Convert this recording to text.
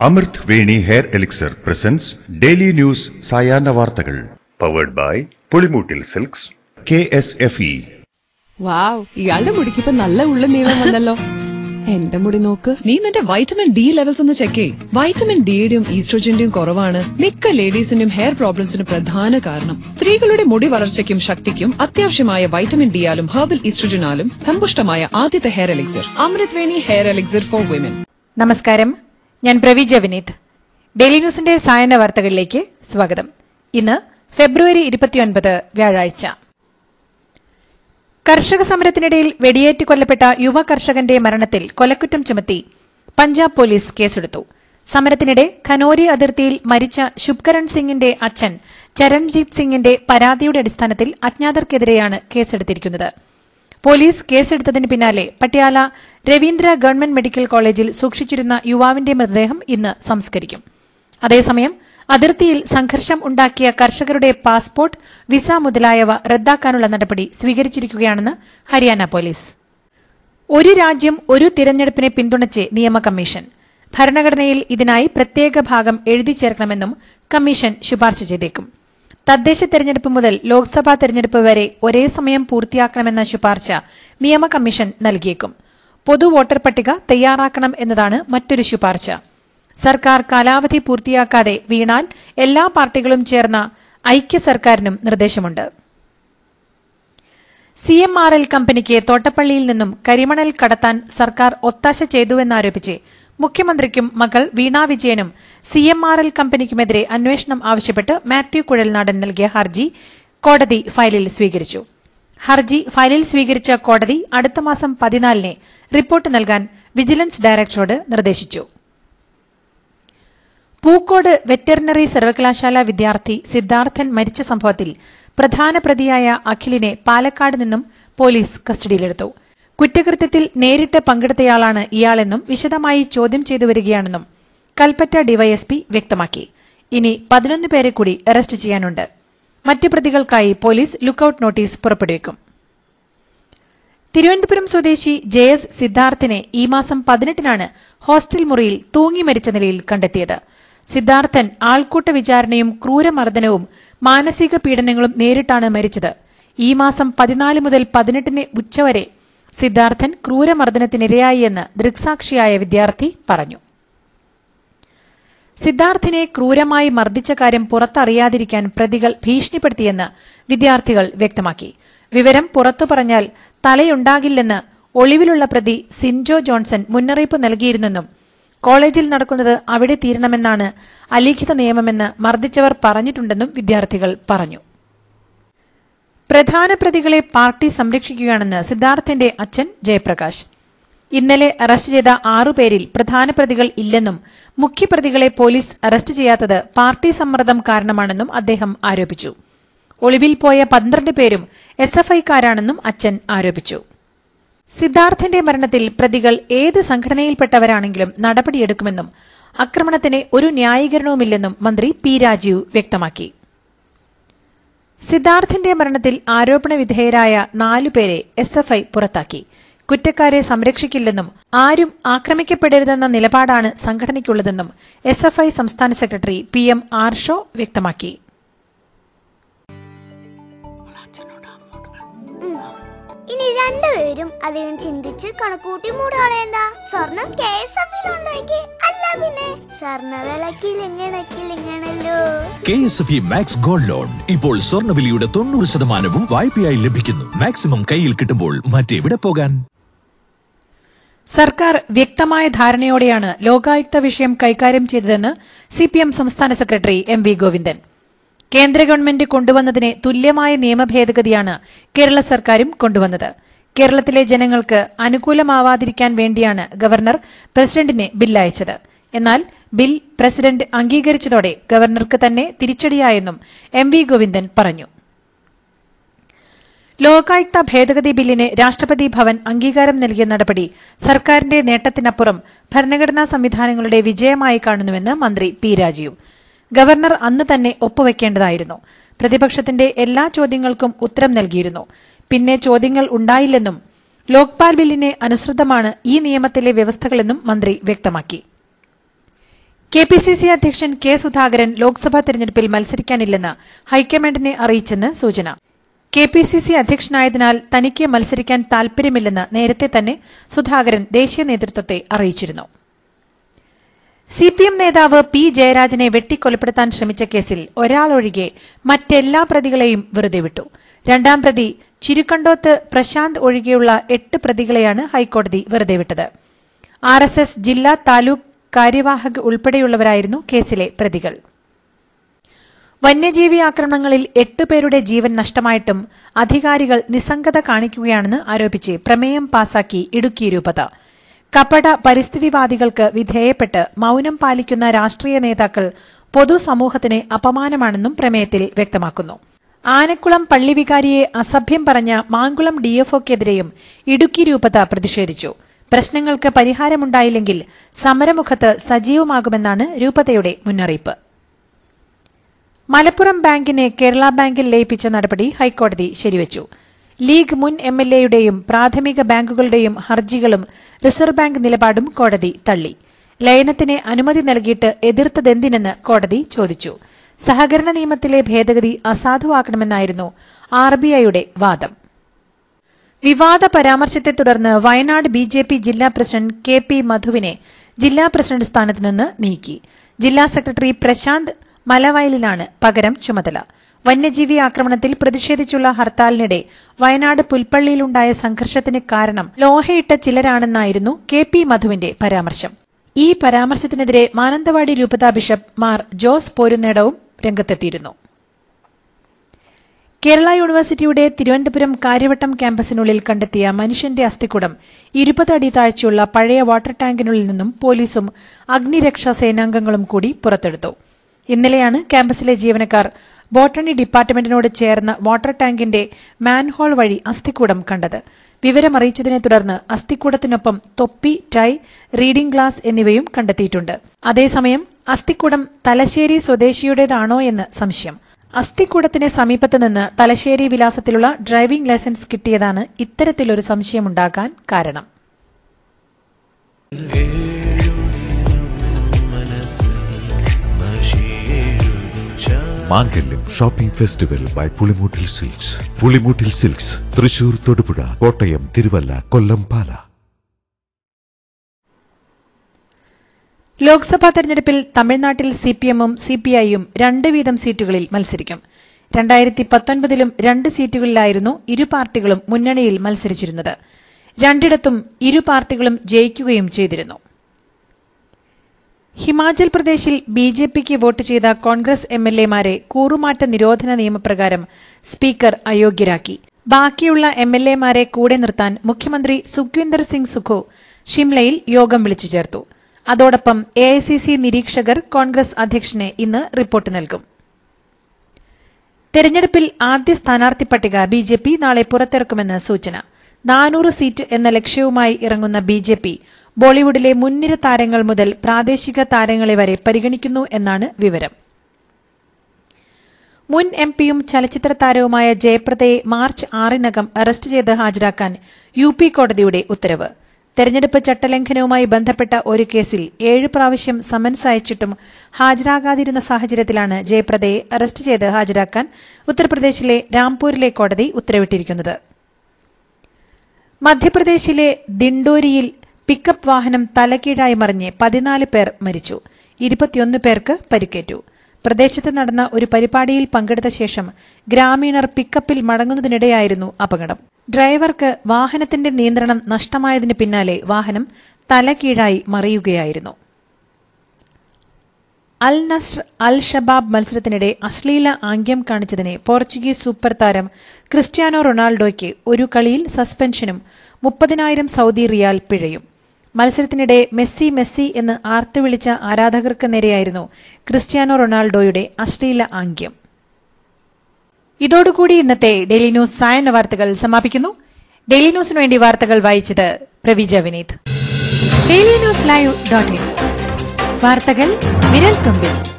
Amrut Veni hair elixir presents daily news സായാഹ്ന വാർത്തകൾ. Powered by Pulimoottil silks. K S F E. Wow ഇയാളുടെ മുടിക്കിപ്പോ നല്ല ഉള്ള നീളം വന്നല്ലോ. എന്റെ മുടി നോക്ക് നീ നിന്റെ വൈറ്റമിൻ ഡി ലെവൽസ് ഒന്ന് ചെക്ക് ചെയ് വൈറ്റമിൻ ഡിയുടെയും ഈസ്ട്രോജന്റെയും കുറവാണ്. മിക്ക ലേഡീസിന്റെയും ഹെയർ പ്രോബ്ലംസിന് പ്രധാന കാരണം. സ്ത്രീകളുടെ മുടി വളർച്ചയ്ക്കും ശക്തിക്കും അത്യാവശ്യമായ വൈറ്റമിൻ ഡിയാലും ഹെർബൽ ഈസ്ട്രോജനാലും സമ്പുഷ്ടമായ ആദ്യത്തെ hair elixir Amrit Veni hair elixir for women നമസ്കാരം. ഞാൻ പ്രവീജ് വിനീത് ഡെയിലി ന്യൂസിന്റെ സായന വാർത്തകളിലേക്ക് സ്വാഗതം. ഇന്ന് ഫെബ്രുവരി ഇരുപത്തിയൊൻപത് വ്യാഴാഴ്ച. കർഷക സമരത്തിനിടയിൽ വെടിയേറ്റ് കൊല്ലപ്പെട്ട യുവ കർഷകന്റെ മരണത്തിൽ കൊലക്കുറ്റം ചുമത്തി പഞ്ചാബ് പോലീസ് കേസെടുത്തു. സമരത്തിനിടെ ഖനോരി അതിർത്തിയിൽ മരിച്ച ശുഭ്കരൺ സിംഗിന്റെ അച്ഛൻ ചരൺജീത് സിംഗിന്റെ പരാതിയുടെ അടിസ്ഥാനത്തിൽ അജ്ഞാതർക്കെതിരെയാണ് കേസെടുത്തിരിക്കുന്നത്. പോലീസ് കേസെടുത്തതിന് പിന്നാലെ പട്യാല രവീന്ദ്ര ഗവൺമെന്റ് മെഡിക്കൽ കോളേജിൽ സൂക്ഷിച്ചിരുന്ന യുവാവിന്റെ മൃതദേഹം ഇന്ന് സംസ്കരിക്കും. അതേസമയം അതിർത്തിയിൽ സംഘർഷം ഉണ്ടാക്കിയ കർഷകരുടെ പാസ്പോർട്ട് വിസ മുതലായവ റദ്ദാക്കാനുള്ള നടപടി സ്വീകരിച്ചിരിക്കുകയാണെന്ന് ഹരിയാന പോലീസ്. ഒരു രാജ്യം ഒരു തിരഞ്ഞെടുപ്പിനെ പിന്തുണച്ച് നിയമ കമ്മീഷൻ. ഭരണഘടനയിൽ ഇതിനായി പ്രത്യേക ഭാഗം എഴുതി ചേർക്കണമെന്നും കമ്മീഷൻ ശുപാർശ ചെയ്തേക്കും. തദ്ദേശ തെരഞ്ഞെടുപ്പ് മുതൽ ലോക്സഭാ തെരഞ്ഞെടുപ്പ് വരെ ഒരേ സമയം പൂർത്തിയാക്കണമെന്ന ശുപാർശ നിയമ കമ്മീഷൻ നൽകിയേക്കും. പൊതു വോട്ടർ പട്ടിക തയ്യാറാക്കണം എന്നതാണ് മറ്റൊരു ശുപാർശ. സർക്കാർ കാലാവധി പൂർത്തിയാക്കാതെ വീണാൽ എല്ലാ പാർട്ടികളും ചേർന്ന ഐക്യ സർക്കാരിനും നിർദ്ദേശമുണ്ട്. സി എം ആർ എൽ കമ്പനിക്ക് തോട്ടപ്പള്ളിയിൽ നിന്നും കരിമണൽ കടത്താൻ സർക്കാർ ഒത്താശ ചെയ്തുവെന്നാരോപിച്ച് മുഖ്യമന്ത്രിക്കും മകൾ വീണാ വിജയനും സി എം ആർ എൽ കമ്പനിക്കുമെതിരെ അന്വേഷണം ആവശ്യപ്പെട്ട് മാത്യു കുഴൽനാടൻ നൽകിയ ഹർജി കോടതി ഫയലിൽ സ്വീകരിച്ചു. ഹർജി ഫയലിൽ സ്വീകരിച്ച കോടതി അടുത്ത മാസം പതിനാലിന് റിപ്പോർട്ട് നൽകാൻ വിജിലൻസ് ഡയറക്ടറോട് നിർദ്ദേശിച്ചു. പൂക്കോട് വെറ്ററിനറി സർവകലാശാല വിദ്യാർത്ഥി സിദ്ധാർത്ഥൻ മരിച്ച സംഭവത്തിൽ പ്രധാന പ്രതിയായ അഖിലിനെ പാലക്കാട് നിന്നും പോലീസ് കസ്റ്റഡിയിലെടുത്തു. കുറ്റകൃത്യത്തിൽ നേരിട്ട് പങ്കെടുത്തയാളാണ് ഇയാളെന്നും വിശദമായി ചോദ്യം ചെയ്തു വരികയാണെന്നും കൽപ്പറ്റ ഡിവൈഎസ്പി വ്യക്തമാക്കി. ഇനി പതിനൊന്ന് പേരെ കൂടി അറസ്റ്റ് ചെയ്യാനുണ്ട്. മറ്റ് പ്രതികൾക്കായി പോലീസ് ലുക്കൌട്ട് നോട്ടീസ് പുറപ്പെടുവിക്കും. തിരുവനന്തപുരം സ്വദേശി ജെ എസ് സിദ്ധാർത്ഥിനെ ഈ മാസം പതിനെട്ടിനാണ് ഹോസ്റ്റൽ മുറിയിൽ തൂങ്ങി മരിച്ച നിലയിൽ കണ്ടെത്തിയത്. സിദ്ധാർത്ഥൻ ആൾക്കൂട്ട വിചാരണയും ക്രൂരമർദ്ദനവും മാനസിക പീഡനങ്ങളും നേരിട്ടാണ് മരിച്ചത്. ഈ മാസം പതിനാല് മുതൽ പതിനെട്ടിന് ഉച്ചവരെ സിദ്ധാർത്ഥൻ ക്രൂരമർദ്ദനത്തിനിരയായി എന്ന് ദൃക്സാക്ഷിയായ വിദ്യാർത്ഥി പറഞ്ഞു. സിദ്ധാർത്ഥിനെ ക്രൂരമായി മർദ്ദിച്ച കാര്യം പുറത്തറിയാതിരിക്കാൻ പ്രതികൾ ഭീഷണിപ്പെടുത്തിയെന്ന് വിദ്യാർത്ഥികൾ വ്യക്തമാക്കി. വിവരം പുറത്തു പറഞ്ഞാൽ തലയുണ്ടാകില്ലെന്ന് ഒളിവിലുള്ള പ്രതി സിൻജോ ജോൺസൺ മുന്നറിയിപ്പ് നൽകിയിരുന്നെന്നും കോളേജിൽ നടക്കുന്നത് അവിടെ തീരണമെന്നാണ് അലിഖിത നിയമമെന്ന് മർദ്ദിച്ചവർ പറഞ്ഞിട്ടുണ്ടെന്നും വിദ്യാർത്ഥികൾ പറഞ്ഞു. പ്രധാന പ്രതികളെ പാർട്ടി സംരക്ഷിക്കുകയാണെന്ന് സിദ്ധാർത്ഥിന്റെ അച്ഛൻ ജയപ്രകാശ്. ഇന്നലെ അറസ്റ്റ് ചെയ്ത ആറുപേരിൽ പ്രധാന പ്രതികൾ ഇല്ലെന്നും മുഖ്യപ്രതികളെ പോലീസ് അറസ്റ്റ് ചെയ്യാത്തത് പാർട്ടി സമ്മർദ്ദം കാരണമാണെന്നും അദ്ദേഹം ആരോപിച്ചു. ഒളിവിൽ പോയ പന്ത്രണ്ട് പേരും എസ് എഫ് ഐക്കാരാണെന്നും അച്ഛൻ ആരോപിച്ചു. സിദ്ധാർത്ഥന്റെ മരണത്തിൽ പ്രതികൾ ഏത് സംഘടനയിൽപ്പെട്ടവരാണെങ്കിലും നടപടിയെടുക്കുമെന്നും ആക്രമണത്തിന് ഒരു ന്യായീകരണവുമില്ലെന്നും മന്ത്രി പി രാജീവ് വ്യക്തമാക്കി. സിദ്ധാർത്ഥന്റെ മരണത്തിൽ ആരോപണ വിധേയരായ നാലുപേരെ എസ് എഫ് ഐ പുറത്താക്കി. കുറ്റക്കാരെ സംരക്ഷിക്കില്ലെന്നും ആരും ആക്രമിക്കപ്പെടരുതെന്ന നിലപാടാണ് സംഘടനയ്ക്കുള്ളതെന്നും എസ് എഫ് ഐ സംസ്ഥാന സെക്രട്ടറി പി എം ആർഷോ വ്യക്തമാക്കി. ഇനി രണ്ടുപേരും അധികം ചിന്തിച്ച് കണക്കൂട്ടി മൂടുകളേണ്ട സ്വർണം K S K S F E max gold loan ഇപ്പോൾ സ്വർണവിലയുടെ തൊണ്ണൂറ് ശതമാനവും വായ്പയായി ലഭിക്കുന്നു. മാക്സിമം കയ്യിൽ കിട്ടുമ്പോൾ മറ്റെവിടെ പോകാൻ? സർക്കാർ വ്യക്തമായ ധാരണയോടെയാണ് ലോകായുക്ത വിഷയം കൈകാര്യം ചെയ്തതെന്ന് സിപിഎം സംസ്ഥാന സെക്രട്ടറി എം വി ഗോവിന്ദൻ. കേന്ദ്ര ഗവൺമെന്റ് കൊണ്ടുവന്നതിന് തുല്യമായ നിയമഭേദഗതിയാണ് കേരള സർക്കാരും കൊണ്ടുവന്നത്. കേരളത്തിലെ ജനങ്ങൾക്ക് അനുകൂലമാവാതിരിക്കാൻ വേണ്ടിയാണ് ഗവർണർ പ്രസിഡന്റിനെ ബില്ലയച്ചത് അയച്ചത്. എന്നാൽ ബിൽ പ്രസിഡന്റ് അംഗീകരിച്ചതോടെ ഗവർണർക്ക് തന്നെ തിരിച്ചടിയായെന്നും എം വി ഗോവിന്ദൻ പറഞ്ഞു. ലോകായുക്ത ഭേദഗതി ബില്ലിന് രാഷ്ട്രപതി ഭവൻ അംഗീകാരം നൽകിയ നടപടി സർക്കാരിന്റെ നേട്ടത്തിനപ്പുറം ഭരണഘടനാ സംവിധാനങ്ങളുടെ വിജയമായി കാണുന്നുവെന്ന് മന്ത്രി പി രാജീവ്. ഗവർണർ അന്ന് തന്നെ ഒപ്പുവെക്കേണ്ടതായിരുന്നു. പ്രതിപക്ഷത്തിന്റെ എല്ലാ ചോദ്യങ്ങൾക്കും ഉത്തരം നൽകിയിരുന്നു. പിന്നെ ചോദ്യങ്ങൾ ഉണ്ടായില്ലെന്നും ലോക്പാൽ ബില്ലിന് അനുസൃതമാണ് ഈ നിയമത്തിലെ വ്യവസ്ഥകളെന്നും മന്ത്രി വ്യക്തമാക്കി. കെ പി സി സി അധ്യക്ഷൻ കെ സുധാകരൻ ലോക്സഭാ തെരഞ്ഞെടുപ്പിൽ മത്സരിക്കാനില്ലെന്ന് ഹൈക്കമാൻഡിനെ അറിയിച്ചെന്ന് സൂചന. കെ പി സി സി അധ്യക്ഷനായതിനാൽ തനിക്ക് മത്സരിക്കാൻ താൽപര്യമില്ലെന്ന് നേരത്തെ തന്നെ സുധാകരൻ ദേശീയ നേതൃത്വത്തെ അറിയിച്ചിരുന്നു. സി പി എം നേതാവ് പി ജയരാജനെ വെട്ടിക്കൊലപ്പെടുത്താൻ ശ്രമിച്ച കേസിൽ ഒരാളൊഴികെ മറ്റെല്ലാ പ്രതികളെയും വെറുതെ വിട്ടു. രണ്ടാം പ്രതി ചിരുക്കണ്ടോത്ത് പ്രശാന്ത് ഒഴികെയുള്ള എട്ട് പ്രതികളെയാണ് ഹൈക്കോടതി വെറുതെ വിട്ടത്. ആർ എസ് എസ് ജില്ലാ താലൂക്ക് കാര്യവാഹക് ഉൾപ്പെടെയുള്ളവരായിരുന്നു കേസിലെ പ്രതികൾ. വന്യജീവി ആക്രമണങ്ങളിൽ എട്ട് പേരുടെ ജീവൻ നഷ്ടമായിട്ടും അധികാരികൾ നിസ്സംഗത കാണിക്കുകയാണെന്ന് ആരോപിച്ച് പ്രമേയം പാസാക്കി ഇടുക്കി രൂപത. കപട പരിസ്ഥിതിവാദികൾക്ക് വിധേയപ്പെട്ട് മൌനം പാലിക്കുന്ന രാഷ്ട്രീയ നേതാക്കൾ പൊതുസമൂഹത്തിന് അപമാനമാണെന്നും പ്രമേയത്തിൽ വ്യക്തമാക്കുന്നു. ആനക്കുളം പള്ളിവികാരിയെ അസഭ്യം പറഞ്ഞ മാങ്കുളം ഡിഎഫ്ഒക്കെതിരെയും ഇടുക്കി രൂപത പ്രതിഷേധിച്ചു. പ്രശ്നങ്ങൾക്ക് പരിഹാരമുണ്ടായില്ലെങ്കിൽ സമരമുഖത്ത് സജീവമാകുമെന്നാണ് രൂപതയുടെ മുന്നറിയിപ്പ്. മലപ്പുറം ബാങ്കിനെ കേരള ബാങ്കിൽ ലയിപ്പിച്ച നടപടി ഹൈക്കോടതി ശരിവച്ചു. ലീഗ് മുൻ എം എൽ എയുടെയും പ്രാഥമിക ബാങ്കുകളുടെയും ഹർജികളും റിസർവ് ബാങ്ക് നിലപാടും കോടതി തള്ളി. ലയനത്തിന് അനുമതി നൽകിയിട്ട് എതിർത്തതെന്തിനെന്ന് കോടതി ചോദിച്ചു. സഹകരണ നിയമത്തിലെ ഭേദഗതി അസാധുവാക്കണമെന്നായിരുന്നു ആർ ബി ഐയുടെ വാദം. വിവാദ പരാമർശത്തെ തുടർന്ന് വയനാട് ബി ജെ പി ജില്ലാ പ്രസിഡന്റ് കെ പി മധുവിനെ ജില്ലാ പ്രസിഡന്റ് സ്ഥാനത്ത് നിന്ന് നീക്കി. ജില്ലാ സെക്രട്ടറി പ്രശാന്ത് മലവയലിലാണ് പകരം ചുമതല. വന്യജീവി ആക്രമണത്തിൽ പ്രതിഷേധിച്ചുള്ള ഹർത്താലിനിടെ വയനാട് പുൽപ്പള്ളിയിലുണ്ടായ സംഘർഷത്തിന് കാരണം ലോഹയിട്ട ചിലരാണെന്നായിരുന്നു കെ പി മധുവിന്റെ പരാമർശം. ഈ പരാമർശത്തിനെതിരെ മാനന്തവാടി രൂപതാ ബിഷപ്പ് മാർ ജോസ് പോരുന്നേടവും രംഗത്തെത്തിയിരുന്നു. കേരള യൂണിവേഴ്സിറ്റിയുടെ തിരുവനന്തപുരം കാര്യവട്ടം ക്യാമ്പസിനുള്ളിൽ കണ്ടെത്തിയ മനുഷ്യന്റെ അസ്ഥിക്കുടം ഇരുപത് അടി താഴ്ചയുള്ള പഴയ വാട്ടർ ടാങ്കിനുള്ളിൽ നിന്നും പോലീസും അഗ്നിരക്ഷാ സേനാംഗങ്ങളും കൂടി പുറത്തെടുത്തു. ഇന്നലെയാണ് ക്യാമ്പസിലെ ജീവനക്കാർ ബോട്ടണി ഡിപ്പാർട്ട്മെന്റിനോട് ചേർന്ന വാട്ടർ ടാങ്കിന്റെ മാൻഹോൾ വഴി അസ്ഥിക്കൂടം കണ്ടത്. വിവരമറിയിച്ചതിനെ തുടർന്ന് അസ്ഥിക്കൂടത്തിനൊപ്പം തൊപ്പി ടൈ റീഡിംഗ് ഗ്ലാസ് എന്നിവയും കണ്ടെത്തിയിട്ടുണ്ട്. അതേസമയം അസ്ഥിക്കൂടം തലശ്ശേരി സ്വദേശിയുടേതാണോ എന്ന് സംശയം. അസ്ഥിക്കൂടത്തിന് സമീപത്ത് നിന്ന് തലശ്ശേരി വിലാസത്തിലുള്ള ഡ്രൈവിംഗ് ലൈസൻസ് കിട്ടിയതാണ് ഇത്തരത്തിലൊരു സംശയമുണ്ടാകാൻ കാരണം. Mangalyam shopping festival by Pulimoottil silks. Pulimoottil silks Thrissur Thodupuzha Kottayam Thiruvalla Kollam Pala. Lok Sabha തെരഞ്ഞെടുപ്പിൽ തമിഴ്നാട്ടിൽ സിപിഎമ്മും സിപിഐയും രണ്ട് വീതം സീറ്റുകളിൽ മത്സരിക്കും. രണ്ടായിരത്തി പത്തൊൻപതിലും രണ്ട് സീറ്റുകളിലായിരുന്നു ഇരു പാർട്ടികളും മുന്നണിയിൽ മത്സരിച്ചിരുന്നത്. രണ്ടിടത്തും ഇരു പാർട്ടികളും ജയിക്കുകയും ചെയ്തിരുന്നു. ഹിമാചൽ പ്രദേശിൽ ബി ജെ പിക്ക് വോട്ട് ചെയ്ത കോൺഗ്രസ് എം എൽ എമാരെ കൂറുമാറ്റ നിരോധന നിയമപ്രകാരം സ്പീക്കർ അയോഗ്യരാക്കി. ബാക്കിയുള്ള എം എൽ എമാരെ കൂടെ നിർത്താൻ മുഖ്യമന്ത്രി സുഖ്വിന്ദർ സിംഗ് സുഖു ഷിംലയിൽ യോഗം വിളിച്ചു ചേർത്തു. അതോടൊപ്പം എ ഐ സി സി നിരീക്ഷകർ കോൺഗ്രസ് അധ്യക്ഷനെ ഇന്ന് റിപ്പോർട്ട് നൽകും. തെരഞ്ഞെടുപ്പിൽ ആദ്യ സ്ഥാനാർത്ഥി പട്ടിക ബി ജെ പി നാളെ പുറത്തിറക്കുമെന്ന് സൂചന. നാനൂറ് സീറ്റ് എന്ന ലക്ഷ്യവുമായി ഇറങ്ങുന്ന ബി ജെ പി ബോളിവുഡിലെ മുൻനിര താരങ്ങൾ മുതൽ പ്രാദേശിക താരങ്ങളെ വരെ പരിഗണിക്കുന്നു എന്നാണ് വിവരം. മുൻ എം പിയും ചലച്ചിത്ര താരവുമായ ജയപ്രദയെ മാർച്ച് ആറിനകം അറസ്റ്റ് ചെയ്ത് ഹാജരാക്കാൻ യു കോടതിയുടെ ഉത്തരവ്. തെരഞ്ഞെടുപ്പ് ചട്ടലംഘനവുമായി ബന്ധപ്പെട്ട ഒരു കേസിൽ ഏഴ് പ്രാവശ്യം സമൻസ് അയച്ചിട്ടും ഹാജരാകാതിരുന്ന സാഹചര്യത്തിലാണ് ജയപ്രദയെ അറസ്റ്റ് ചെയ്ത് ഹാജരാക്കാൻ ഉത്തർപ്രദേശിലെ രാംപൂരിലെ കോടതി ഉത്തരവിട്ടിരിക്കുന്നത്. മധ്യപ്രദേശിലെ ദിണ്ടോരിയിൽ പിക്കപ്പ് വാഹനം തലകീഴായി മറിഞ്ഞ് പതിനാല് പേർ മരിച്ചു. ഇരുപത്തിയൊന്ന് പേർക്ക് പരിക്കേറ്റു. പ്രദേശത്ത് നടന്ന ഒരു പരിപാടിയിൽ പങ്കെടുത്ത ശേഷം ഗ്രാമീണർ പിക്കപ്പിൽ മടങ്ങുന്നതിനിടെയായിരുന്നു അപകടം. ഡ്രൈവർക്ക് വാഹനത്തിന്റെ നിയന്ത്രണം നഷ്ടമായതിന് പിന്നാലെ വാഹനം തലകീഴായി മറിയുകയായിരുന്നു. അൽ നസ്ർ അൽ ഷബാബ് മത്സരത്തിനിടെ അശ്ലീല ആംഗ്യം കാണിച്ചതിനെ പോർച്ചുഗീസ് സൂപ്പർ താരം ക്രിസ്ത്യാനോ റൊണാൾഡോയ്ക്ക് ഒരു കളിയിൽ സസ്പെൻഷനും മുപ്പതിനായിരം സൗദി റിയാൽ പിഴയും. മത്സരത്തിനിടെ മെസ്സി മെസ്സി എന്ന് ആർത്തുവിളിച്ച ആരാധകർക്ക് നേരെയായിരുന്നു ക്രിസ്ത്യാനോ റൊണാൾഡോയുടെ അശ്ലീല ആംഗ്യം. ഇതോടുകൂടി ഇന്നത്തെ ഡെയിലി ന്യൂസ് സായന വാർത്തകൾ സമാപിക്കുന്നു. ഡെയിലി ന്യൂസിന് വേണ്ടി വാർത്തകൾ വായിച്ചത് Pravija Vineeth. Daily news live dot in. വാർത്തകൾ വിരൽ തുമ്പിൽ.